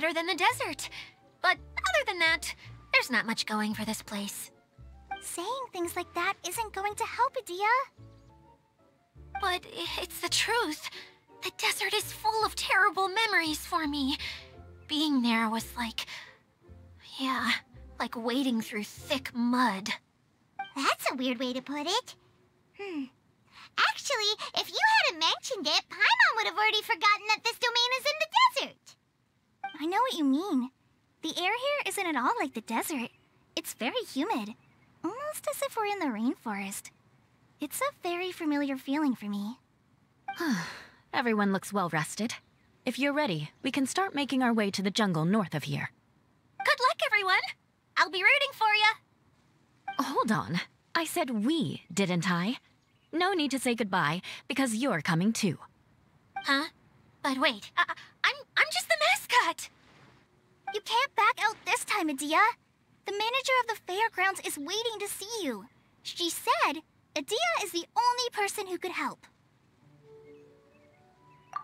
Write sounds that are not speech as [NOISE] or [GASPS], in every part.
better than the desert. But other than that, there's not much going for this place. Saying things like that isn't going to help, Idyia. But it's the truth. The desert is full of terrible memories for me. Being there was like... Yeah, like wading through thick mud. That's a weird way to put it. Hmm. Actually, if you hadn't mentioned it, Paimon would have already forgotten that this domain is in the desert. I know what you mean. The air here isn't at all like the desert. It's very humid. Almost as if we're in the rainforest. It's a very familiar feeling for me. [SIGHS] Everyone looks well rested. If you're ready, we can start making our way to the jungle north of here. Good luck, everyone! I'll be rooting for you! Hold on. I said we, didn't I? No need to say goodbye, because you're coming too. Huh? But wait, I I'm, I'm just the mascot! You can't back out this time, Idyia. The manager of the fairgrounds is waiting to see you. She said Idyia is the only person who could help.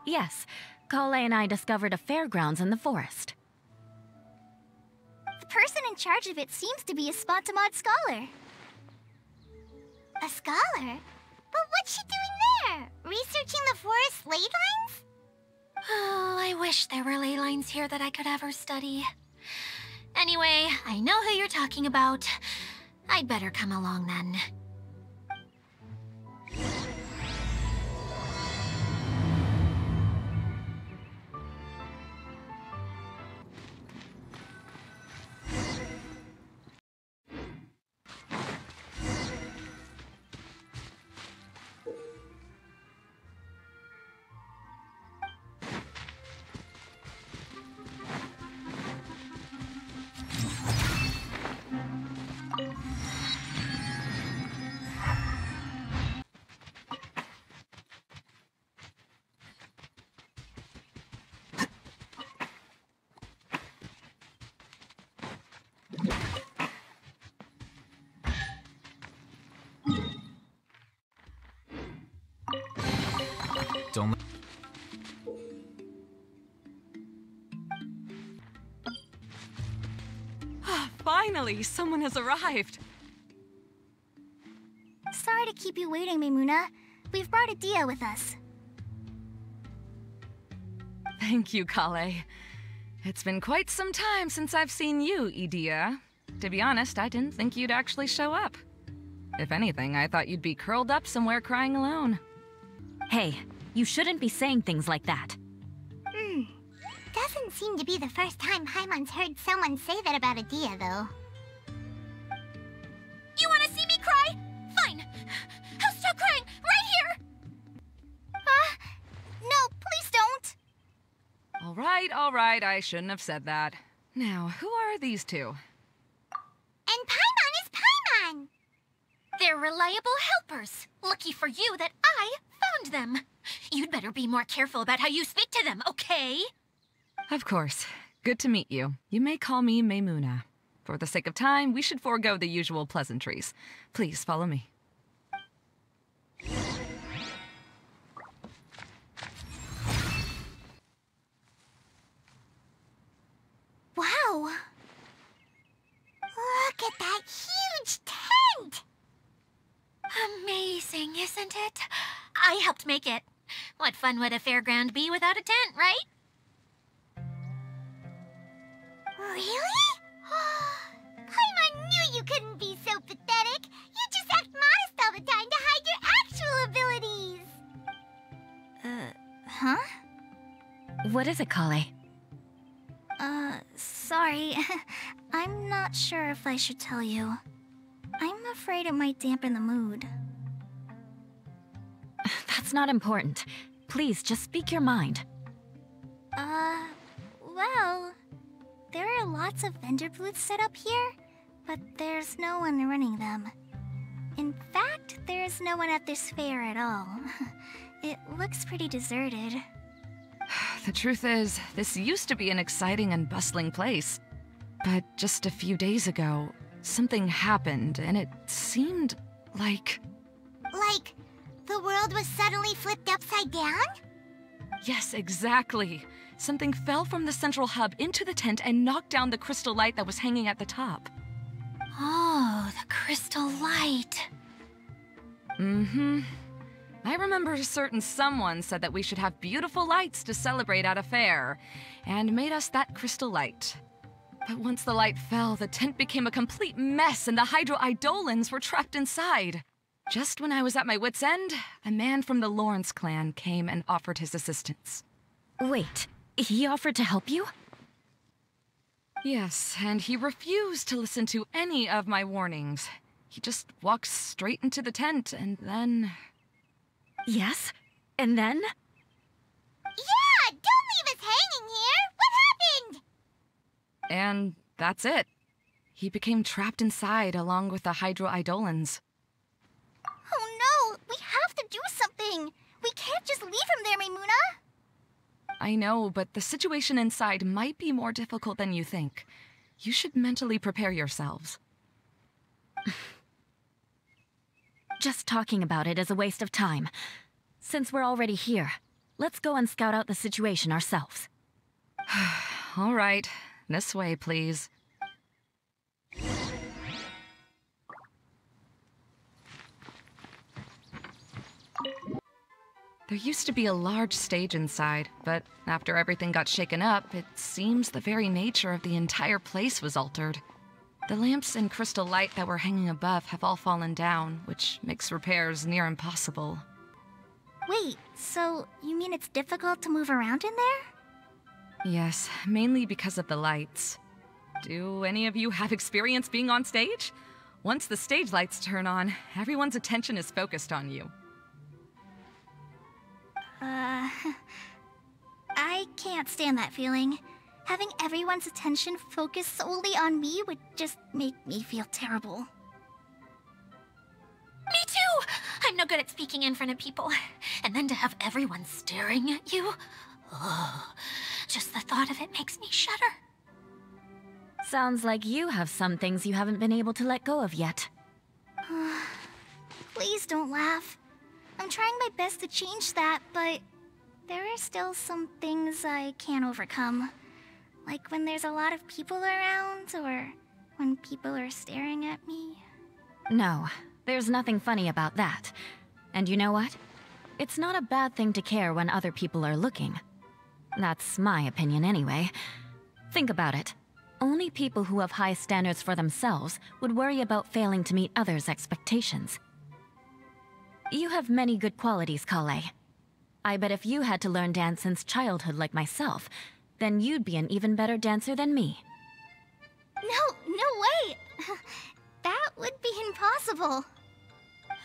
Yes, Collei and I discovered a fairgrounds in the forest. The person in charge of it seems to be a Spantamad scholar. A scholar? But what's she doing there? Researching the forest ley lines? Wish there were ley lines here that I could ever study. Anyway, I know who you're talking about. I'd better come along then. Finally, someone has arrived. Sorry to keep you waiting, Maimuna. We've brought Idyia with us. Thank you, Collei. It's been quite some time since I've seen you, Idyia. To be honest, I didn't think you'd actually show up. If anything, I thought you'd be curled up somewhere crying alone. Hey, you shouldn't be saying things like that. Doesn't seem to be the first time Paimon's heard someone say that about Idyia, though. You wanna see me cry? Fine! I'll stop crying right here! Huh? No, please don't! All right, all right, I shouldn't have said that. Now, who are these two? And Paimon is Paimon! They're reliable helpers. Lucky for you that I found them. You'd better be more careful about how you speak to them, okay? Of course. Good to meet you. You may call me Maimuna. For the sake of time, we should forego the usual pleasantries. Please follow me. Wow! Look at that huge tent! Amazing, isn't it? I helped make it. What fun would a fairground be without a tent, right? Really? [GASPS] Paimon knew you couldn't be so pathetic. You just act modest all the time to hide your actual abilities. Uh, huh? What is it, Collei? Uh, sorry. [LAUGHS] I'm not sure if I should tell you. I'm afraid it might dampen the mood. [SIGHS] That's not important. Please, just speak your mind. Uh, well, there are lots of vendor booths set up here, but there's no one running them. In fact, there's no one at this fair at all. [LAUGHS] it looks pretty deserted. [SIGHS] The truth is, this used to be an exciting and bustling place. But just a few days ago, something happened, and it seemed like. Like, the world was suddenly flipped upside down? Yes, exactly. Something fell from the central hub into the tent and knocked down the crystal light that was hanging at the top. Oh, the crystal light. Mm hmm. I remember a certain someone said that we should have beautiful lights to celebrate at a fair, and made us that crystal light. But once the light fell, the tent became a complete mess and the Hydro Eidolons were trapped inside. Just when I was at my wits' end, a man from the Lawrence clan came and offered his assistance. Wait, he offered to help you? Yes, and he refused to listen to any of my warnings. He just walked straight into the tent and then. Yes? And then? Yeah, don't leave us hanging here! What happened? And that's it. He became trapped inside along with the Hydro Eidolons. Oh no, we have to do something! We can't just leave him there, Maimuna! I know, but the situation inside might be more difficult than you think. You should mentally prepare yourselves. [LAUGHS] Just talking about it is a waste of time. Since we're already here, let's go and scout out the situation ourselves. [SIGHS] All right, this way, please. There used to be a large stage inside, but after everything got shaken up, it seems the very nature of the entire place was altered. The lamps and crystal light that were hanging above have all fallen down, which makes repairs near impossible. Wait, so you mean it's difficult to move around in there? Yes, mainly because of the lights. Do any of you have experience being on stage? Once the stage lights turn on, everyone's attention is focused on you. Uh. [LAUGHS] I can't stand that feeling. Having everyone's attention focused solely on me would just make me feel terrible. Me too! I'm no good at speaking in front of people. And then to have everyone staring at you. Oh, just the thought of it makes me shudder. Sounds like you have some things you haven't been able to let go of yet. [SIGHS] Please don't laugh. I'm trying my best to change that, but there are still some things I can't overcome. Like when there's a lot of people around, or when people are staring at me. No, there's nothing funny about that. And you know what? It's not a bad thing to care when other people are looking. That's my opinion anyway. Think about it. Only people who have high standards for themselves would worry about failing to meet others' expectations. You have many good qualities, Collei. I bet if you had to learn dance since childhood like myself, then you'd be an even better dancer than me. No, no way! [LAUGHS] that would be impossible.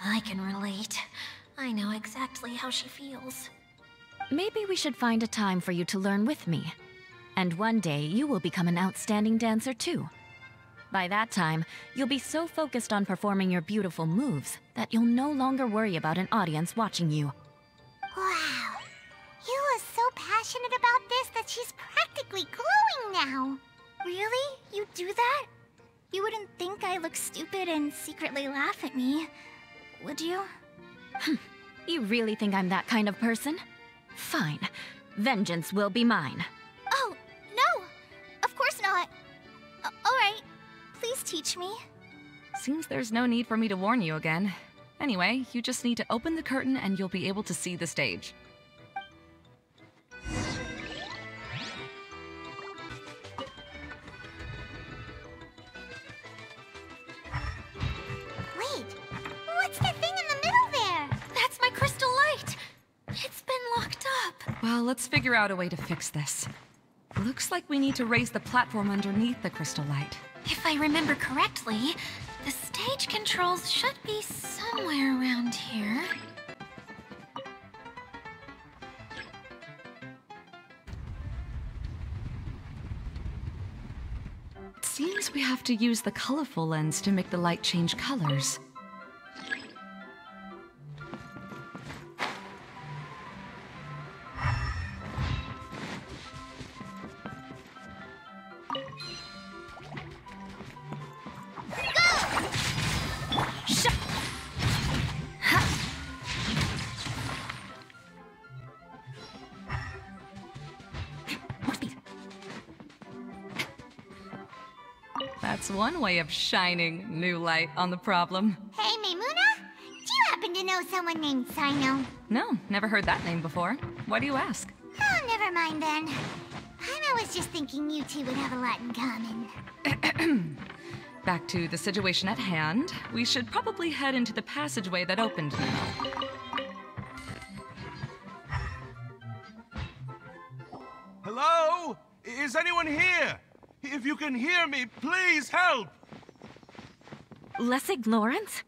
I can relate. I know exactly how she feels. Maybe we should find a time for you to learn with me. And one day you will become an outstanding dancer too. By that time, you'll be so focused on performing your beautiful moves that you'll no longer worry about an audience watching you. Wow. You are so passionate about this that she's practically glowing now. Really? You do that? You wouldn't think I look stupid and secretly laugh at me, would you? You really think I'm that kind of person? Fine. Vengeance will be mine. Oh, no! Of course not. Uh, Alright, please teach me. Seems there's no need for me to warn you again. Anyway, you just need to open the curtain and you'll be able to see the stage. Wait, what's the thing in the middle there? That's my crystal light! It's been locked up. Well, let's figure out a way to fix this. Looks like we need to raise the platform underneath the crystal light. If I remember correctly, the stage controls should be somewhere around here. Seems we have to use the colorful lens to make the light change colors. One way of shining new light on the problem. Hey, Maimuna? Do you happen to know someone named Cyno? No, never heard that name before. Why do you ask? Oh, never mind then. Paimon was just thinking you two would have a lot in common. [CLEARS THROAT] Back to the situation at hand. We should probably head into the passageway that opened now. Hello? Is anyone here? If you can hear me, please help! Lessig Lawrence?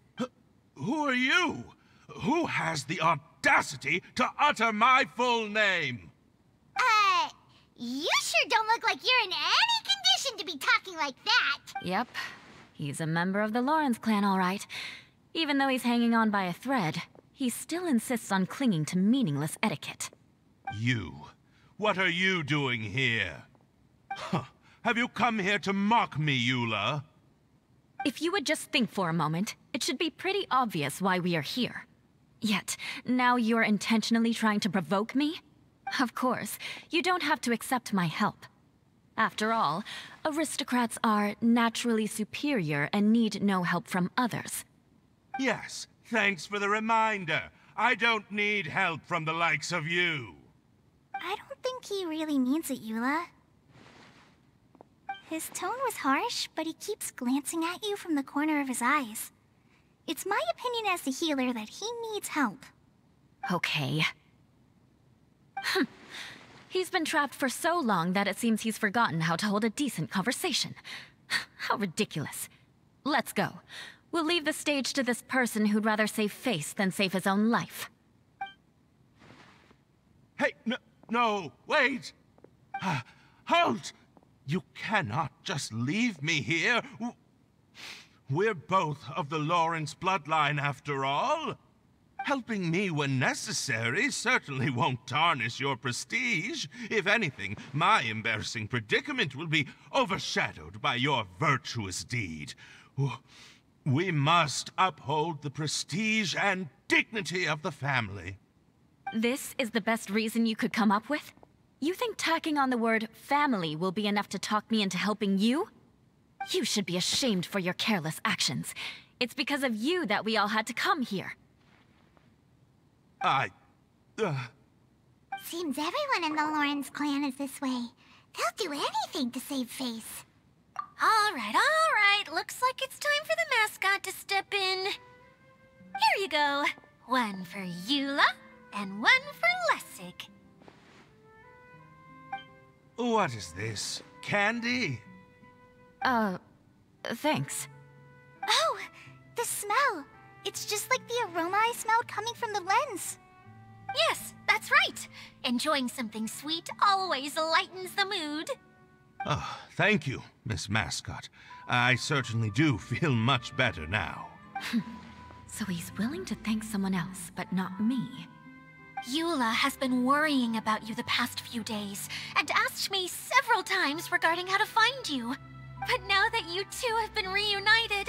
Who are you? Who has the audacity to utter my full name? Uh, you sure don't look like you're in any condition to be talking like that. Yep. He's a member of the Lawrence clan, all right. Even though he's hanging on by a thread, he still insists on clinging to meaningless etiquette. You. What are you doing here? Huh. Have you come here to mock me, Eula? If you would just think for a moment, it should be pretty obvious why we are here. Yet, now you're intentionally trying to provoke me? Of course, you don't have to accept my help. After all, aristocrats are naturally superior and need no help from others. Yes, thanks for the reminder. I don't need help from the likes of you. I don't think he really means it, Eula. His tone was harsh, but he keeps glancing at you from the corner of his eyes. It's my opinion as the healer that he needs help. Okay. Hm. He's been trapped for so long that it seems he's forgotten how to hold a decent conversation. [SIGHS] How ridiculous. Let's go. We'll leave the stage to this person who'd rather save face than save his own life. Hey, no, no, wait! Uh, [SIGHS] halt! You cannot just leave me here. We're both of the Lawrence bloodline, after all. Helping me when necessary certainly won't tarnish your prestige. If anything, my embarrassing predicament will be overshadowed by your virtuous deed. We must uphold the prestige and dignity of the family. This is the best reason you could come up with? You think tacking on the word family will be enough to talk me into helping you? You should be ashamed for your careless actions. It's because of you that we all had to come here. I. Uh, Seems everyone in the Lawrence clan is this way. They'll do anything to save face. All right, all right. Looks like it's time for the mascot to step in. Here you go. One for Eula and one for Lessig. What is this? Candy? Uh, thanks. Oh, the smell. It's just like the aroma I smelled coming from the lens. Yes, that's right. Enjoying something sweet always lightens the mood. Oh, thank you, Miss Mascot. I certainly do [LAUGHS] feel much better now. [LAUGHS] So he's willing to thank someone else, but not me. Eula has been worrying about you the past few days and asked me several times regarding how to find you. But now that you two have been reunited,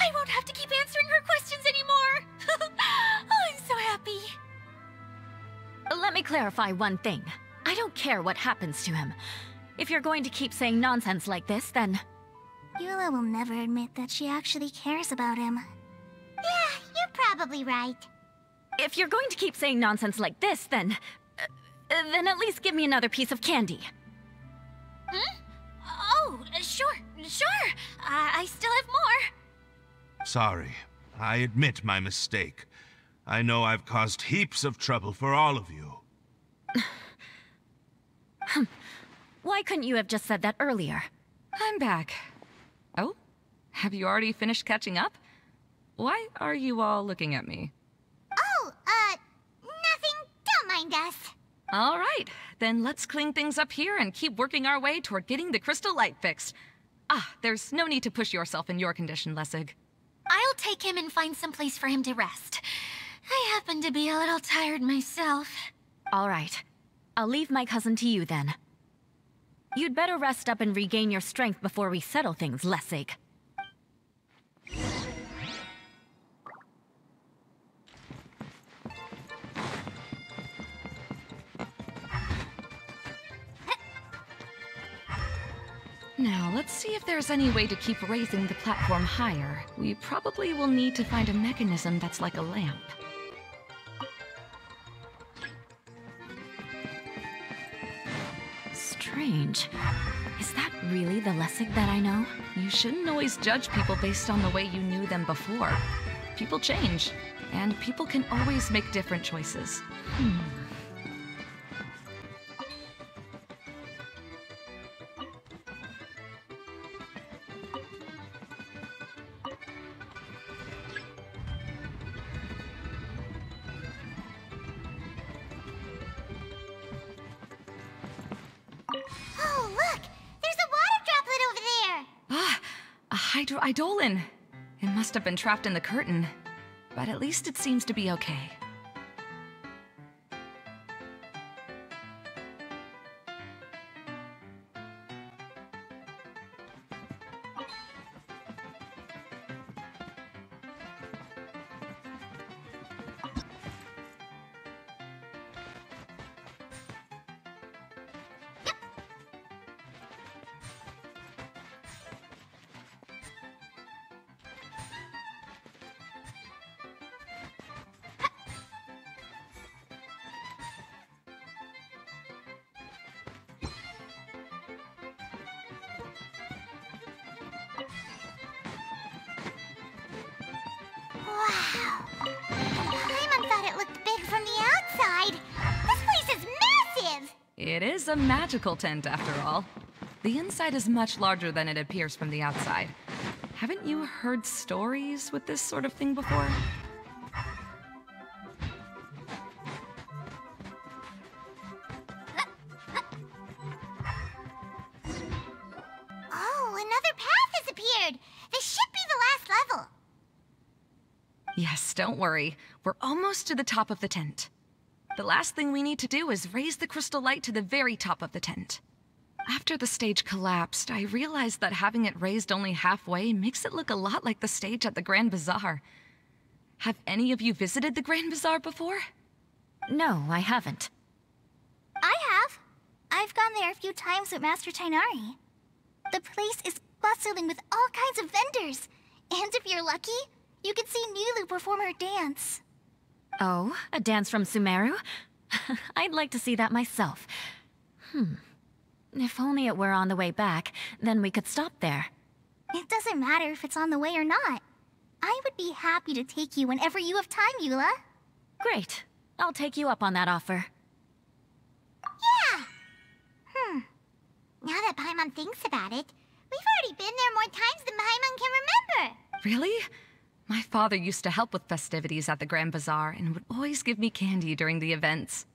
I won't have to keep answering her questions anymore. [LAUGHS] oh, I'm so happy. Let me clarify one thing. I don't care what happens to him. If you're going to keep saying nonsense like this, then Eula will never admit that she actually cares about him. Yeah, you're probably right. If you're going to keep saying nonsense like this, then uh, then at least give me another piece of candy. Hmm? Oh, sure, sure. I, I still have more. Sorry, I admit my mistake. I know I've caused heaps of trouble for all of you. Why couldn't you have just said that earlier? I'm back. Oh? Have you already finished catching up? Why are you all looking at me? Uh, nothing. Don't mind us. All right, then let's clean things up here and keep working our way toward getting the crystal light fixed. Ah, there's no need to push yourself in your condition, Lessig. I'll take him and find some place for him to rest. I happen to be a little tired myself. All right. I'll leave my cousin to you then. You'd better rest up and regain your strength before we settle things, Lessig. Now, let's see if there's any way to keep raising the platform higher. We probably will need to find a mechanism that's like a lamp. Strange. Is that really the Lessig that I know? You shouldn't always judge people based on the way you knew them before. People change, and people can always make different choices. Oh, a Hydro Eidolon. It must have been trapped in the curtain. But at least it seems to be okay. It is a magical tent, after all. The inside is much larger than it appears from the outside. Haven't you heard stories with this sort of thing before? Oh, another path has appeared! This should be the last level! Yes, don't worry. We're almost to the top of the tent. The last thing we need to do is raise the crystal light to the very top of the tent. After the stage collapsed, I realized that having it raised only halfway makes it look a lot like the stage at the Grand Bazaar. Have any of you visited the Grand Bazaar before? No, I haven't. I have. I've gone there a few times with Master Tighnari. The place is bustling with all kinds of vendors. And if you're lucky, you can see Nilou perform her dance. Oh, a dance from Sumeru? [LAUGHS] I'd like to see that myself. Hmm. If only it were on the way back, then we could stop there. It doesn't matter if it's on the way or not. I would be happy to take you whenever you have time, Eula. Great. I'll take you up on that offer. Yeah! Hmm. Now that Paimon thinks about it, we've already been there more times than Paimon can remember. Really? My father used to help with festivities at the Grand Bazaar and would always give me candy during the events.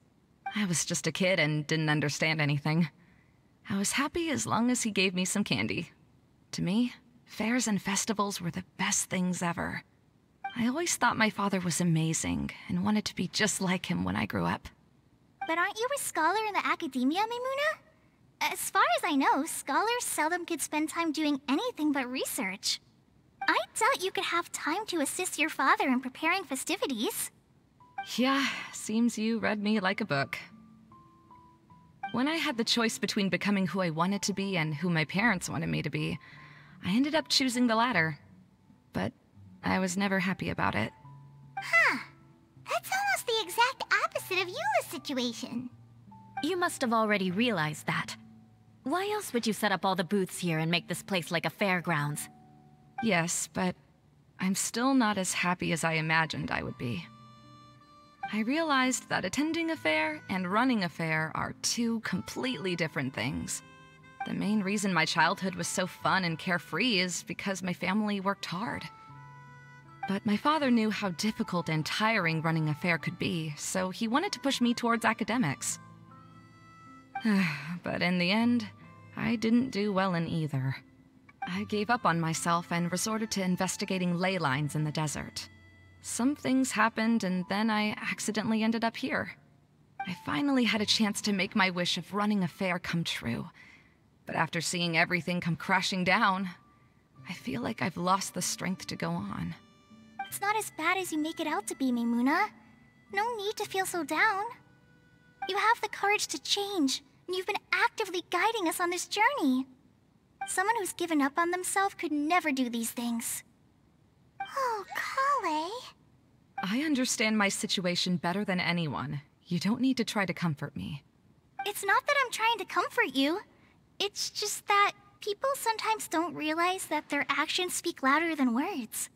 I was just a kid and didn't understand anything. I was happy as long as he gave me some candy. To me, fairs and festivals were the best things ever. I always thought my father was amazing and wanted to be just like him when I grew up. But aren't you a scholar in the academia, Maimuna? As far as I know, scholars seldom could spend time doing anything but research. I doubt you could have time to assist your father in preparing festivities. Yeah, seems you read me like a book. When I had the choice between becoming who I wanted to be and who my parents wanted me to be, I ended up choosing the latter. But I was never happy about it. Huh. That's almost the exact opposite of Eula's situation. You must have already realized that. Why else would you set up all the booths here and make this place like a fairgrounds? Yes, but I'm still not as happy as I imagined I would be. I realized that attending a fair and running a fair are two completely different things. The main reason my childhood was so fun and carefree is because my family worked hard. But my father knew how difficult and tiring running a fair could be, so he wanted to push me towards academics. [SIGHS] but in the end, I didn't do well in either. I gave up on myself and resorted to investigating ley lines in the desert. Some things happened, and then I accidentally ended up here. I finally had a chance to make my wish of running a fair come true. But after seeing everything come crashing down, I feel like I've lost the strength to go on. It's not as bad as you make it out to be, Maimuna. No need to feel so down. You have the courage to change, and you've been actively guiding us on this journey. Someone who's given up on themselves could never do these things. Oh, Collei. I understand my situation better than anyone. You don't need to try to comfort me. It's not that I'm trying to comfort you. It's just that people sometimes don't realize that their actions speak louder than words.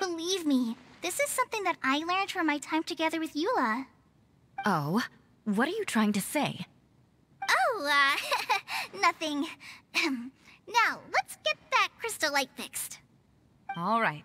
Believe me, this is something that I learned from my time together with Eula. Oh, what are you trying to say? Oh, uh, [LAUGHS] nothing. [CLEARS THROAT] now, let's get that crystal light fixed. All right.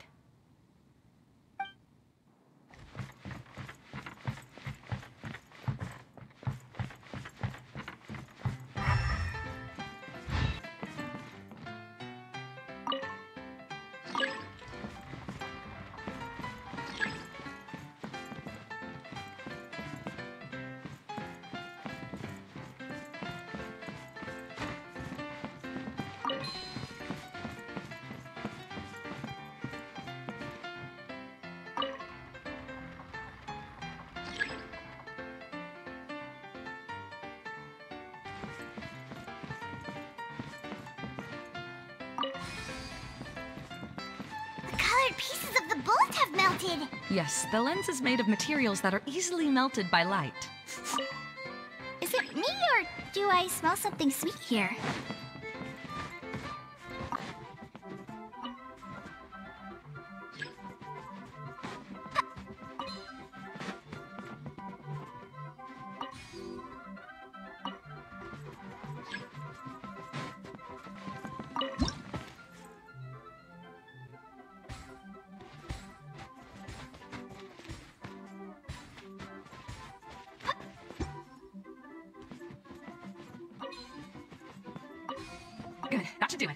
Pieces of the bolt have melted. Yes, the lens is made of materials that are easily melted by light. Is it me or do I smell something sweet here? Good, that should do it.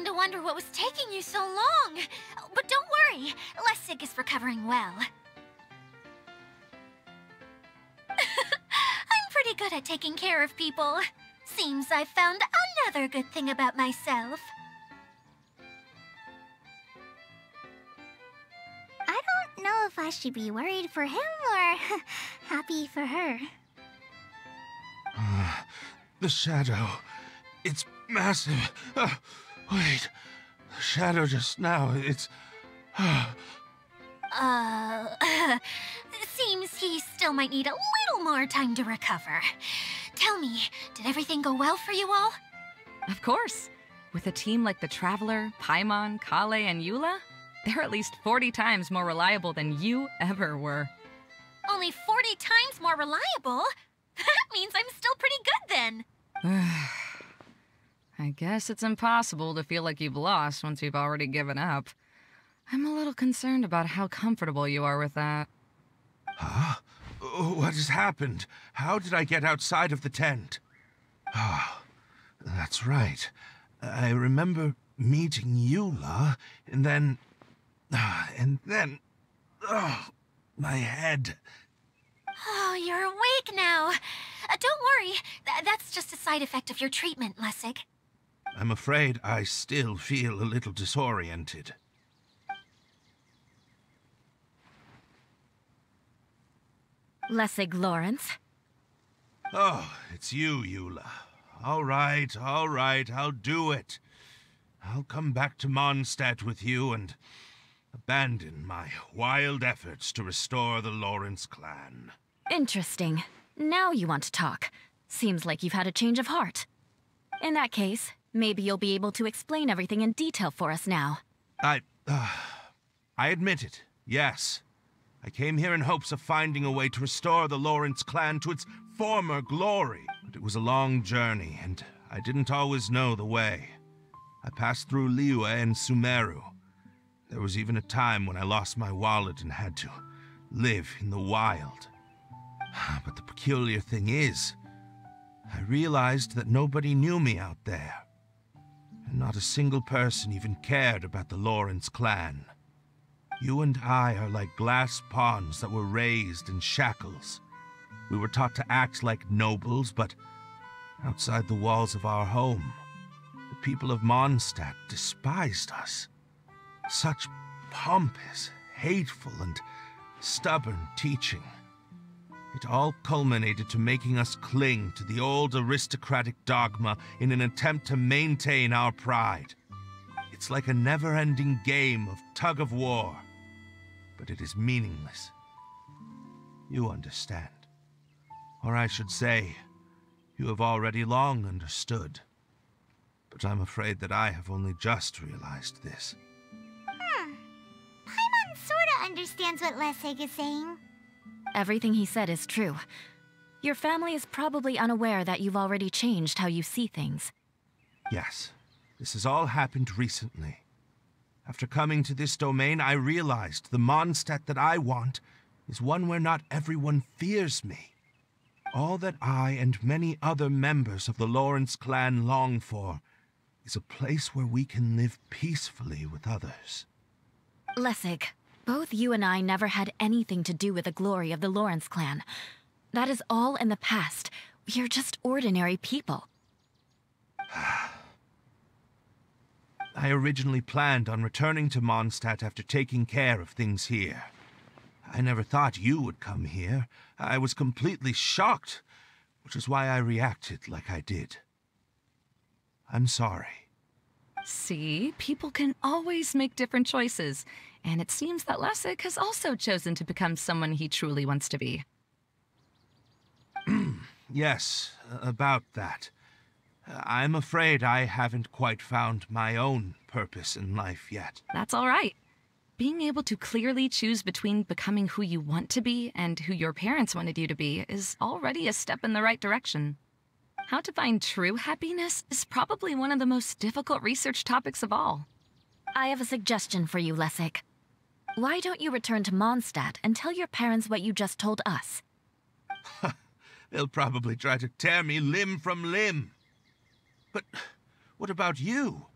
Starting to wonder what was taking you so long. But don't worry, Lessig is recovering well. [LAUGHS] I'm pretty good at taking care of people. Seems I've found another good thing about myself. I don't know if I should be worried for him or [LAUGHS] happy for her. [SIGHS] The shadow. It's massive. [SIGHS] Uh, [LAUGHS] wait. The shadow just now. It's. Uh, [LAUGHS] seems he still might need a little more time to recover. Tell me, did everything go well for you all? Of course. With a team like the Traveler, Paimon, Collei, and Eula, they're at least 40 times more reliable than you ever were. Only 40 times more reliable? [LAUGHS] That means I'm still pretty good then. [SIGHS] [SIGHS] [SIGHS] I guess it's impossible to feel like you've lost once you've already given up. I'm a little concerned about how comfortable you are with that. Huh? What has happened? How did I get outside of the tent? Ah, that's right. I remember meeting Eula, and then. ah, And then. Oh, my head. Oh, you're awake now. Uh, don't worry, Th- that's just a side effect of your treatment, Lessig. I'm afraid I still feel a little disoriented. Lessig Lawrence? Oh, it's you, Eula. All right, all right, I'll do it. I'll come back to Mondstadt with you and abandon my wild efforts to restore the Lawrence clan. Interesting. Now you want to talk. Seems like you've had a change of heart. In that case, maybe you'll be able to explain everything in detail for us now. I. Uh, [SIGHS] I admit it, yes. I came here in hopes of finding a way to restore the Lawrence clan to its former glory. But it was a long journey, and I didn't always know the way. I passed through Liyue and Sumeru. There was even a time when I lost my wallet and had to live in the wild. [SIGHS] But the peculiar thing is, I realized that nobody knew me out there. And not a single person even cared about the Lawrence clan. You and I are like glass pawns that were raised in shackles. We were taught to act like nobles, but outside the walls of our home, the people of Mondstadt despised us. Such pompous, hateful, and stubborn teaching. It all culminated to making us cling to the old aristocratic dogma in an attempt to maintain our pride. It's like a never ending game of tug of war, but it is meaningless. You understand. Or I should say, you have already long understood. But I'm afraid that I have only just realized this. Hmm. Paimon sorta understands what Lessig is saying. Everything he said is true. Your family is probably unaware that you've already changed how you see things. Yes, this has all happened recently. After coming to this domain, I realized the Mondstadt that I want is one where not everyone fears me. All that I and many other members of the Lawrence clan long for is a place where we can live peacefully with others. Lessig, both you and I never had anything to do with the glory of the Lawrence clan. That is all in the past. We are just ordinary people. [SIGHS] I originally planned on returning to Mondstadt after taking care of things here. I never thought you would come here. I was completely shocked, which is why I reacted like I did. I'm sorry. See, people can always make different choices, and it seems that Lessig has also chosen to become someone he truly wants to be. [CLEARS THROAT] Yes, about that. Uh, I'm afraid I haven't quite found my own purpose in life yet. That's all right. Being able to clearly choose between becoming who you want to be and who your parents wanted you to be is already a step in the right direction. How to find true happiness is probably one of the most difficult research topics of all. I have a suggestion for you, Lessig. Why don't you return to Mondstadt and tell your parents what you just told us? [LAUGHS] They'll probably try to tear me limb from limb. But what about you?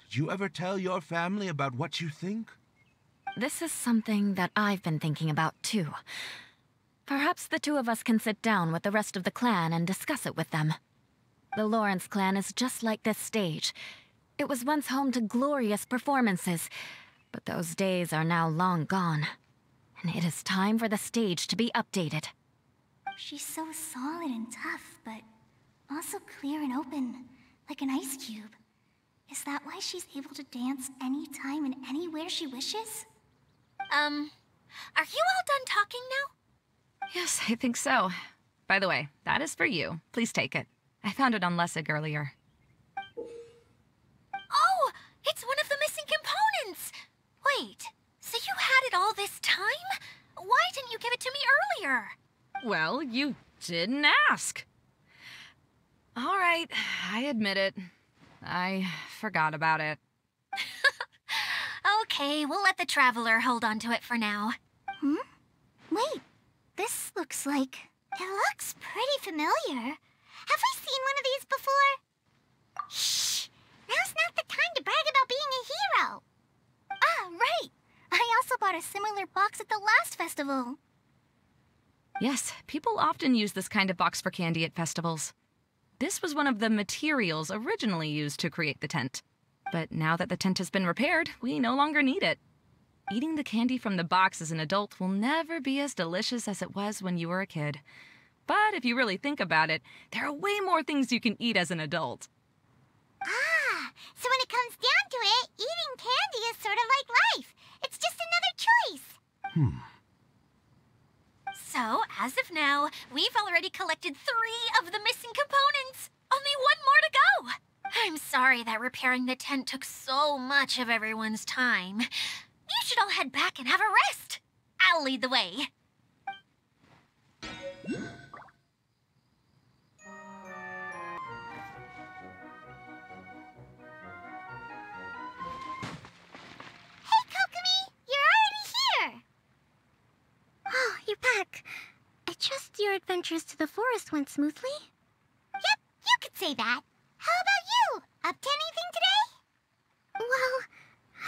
Did you ever tell your family about what you think? This is something that I've been thinking about, too. Perhaps the two of us can sit down with the rest of the clan and discuss it with them. The Lawrence clan is just like this stage. It was once home to glorious performances, but those days are now long gone. And it is time for the stage to be updated. She's so solid and tough, but also clear and open, like an ice cube. Is that why she's able to dance anytime and anywhere she wishes? Um, are you all done talking now? Yes, I think so. By the way, that is for you. Please take it. I found it on Lessig earlier. Oh, it's one of the missing components! Wait, so you had it all this time? Why didn't you give it to me earlier? Well, you didn't ask. All right, I admit it. I forgot about it. [LAUGHS] Okay, we'll let the Traveler hold on to it for now. Hmm? Wait, this looks like... It looks pretty familiar. Have we seen one of these before? Shh! Now's not the time to brag about being a hero! Ah, right! I also bought a similar box at the last festival. Yes, people often use this kind of box for candy at festivals. This was one of the materials originally used to create the tent. But now that the tent has been repaired, we no longer need it. Eating the candy from the box as an adult will never be as delicious as it was when you were a kid. But if you really think about it, there are way more things you can eat as an adult. Ah, so when it comes down to it, eating candy is sort of like life. It's just another choice. Hmm. So, as of now, we've already collected three of the missing components. Only one more to go. I'm sorry that repairing the tent took so much of everyone's time. You should all head back and have a rest. I'll lead the way. Hey, Kokomi, you're already here. Oh, you're back. I trust your adventures to the forest went smoothly? Yep, you could say that. How about you? Up to anything today? Well,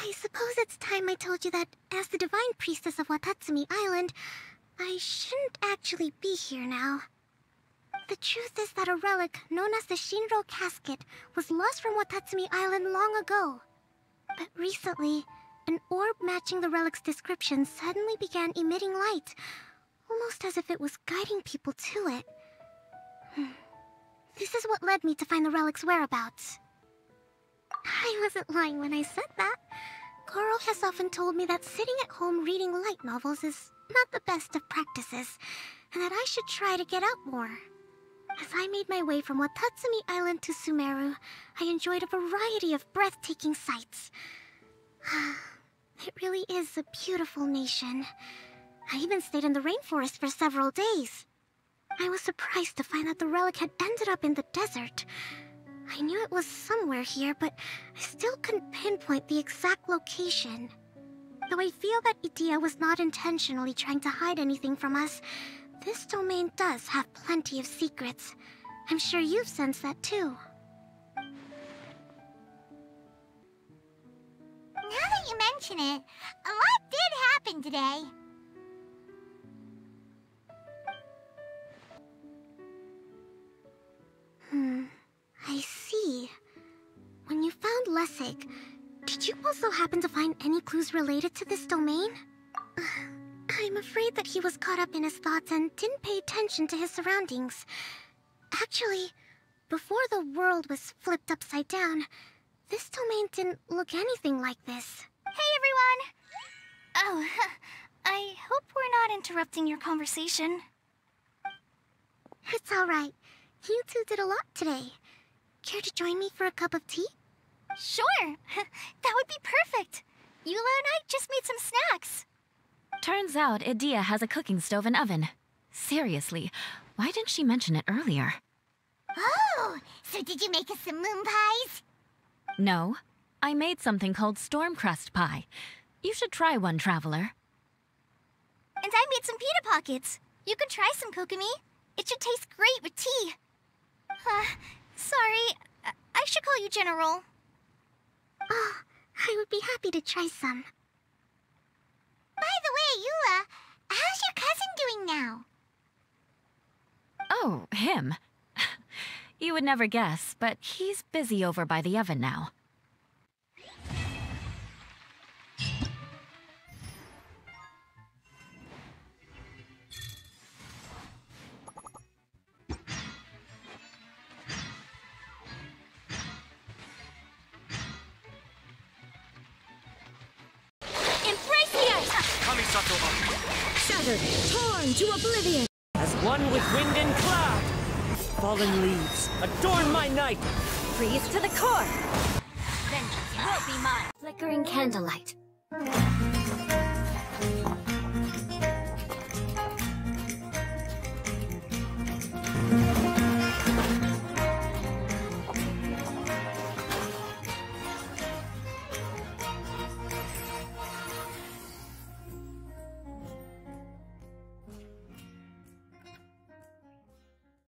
I suppose it's time I told you that as the Divine Priestess of Watatsumi Island, I shouldn't actually be here now. The truth is that a relic known as the Shinro Casket was lost from Watatsumi Island long ago. But recently, an orb matching the relic's description suddenly began emitting light, almost as if it was guiding people to it. Hmm. This is what led me to find the relic's whereabouts. I wasn't lying when I said that. Goro has often told me that sitting at home reading light novels is not the best of practices, and that I should try to get out more. As I made my way from Watatsumi Island to Sumeru, I enjoyed a variety of breathtaking sights. [SIGHS] it really is a beautiful nation. I even stayed in the rainforest for several days. I was surprised to find that the relic had ended up in the desert. I knew it was somewhere here, but I still couldn't pinpoint the exact location. Though I feel that Idyia was not intentionally trying to hide anything from us, this domain does have plenty of secrets. I'm sure you've sensed that too. Now that you mention it, a lot did happen today. Hmm, I see. When you found Lessig, did you also happen to find any clues related to this domain? [SIGHS] I'm afraid that he was caught up in his thoughts and didn't pay attention to his surroundings. Actually, before the world was flipped upside down, this domain didn't look anything like this. Hey, everyone! Oh, [LAUGHS] I hope we're not interrupting your conversation. It's alright. You two did a lot today. Care to join me for a cup of tea? Sure! [LAUGHS] that would be perfect! Eula and I just made some snacks. Turns out Idyia has a cooking stove and oven. Seriously, why didn't she mention it earlier? Oh, so did you make us some moon pies? No, I made something called stormcrest pie. You should try one, Traveler. And I made some pita pockets. You could try some, Kokomi. It should taste great with tea. [SIGHS] Uh, sorry, uh, I should call you General. Oh, I would be happy to try some. By the way, Eula, how's your cousin doing now? Oh, him. [LAUGHS] you would never guess, but he's busy over by the oven now. Freeze to the core! Vengeance will be mine! Flickering candlelight.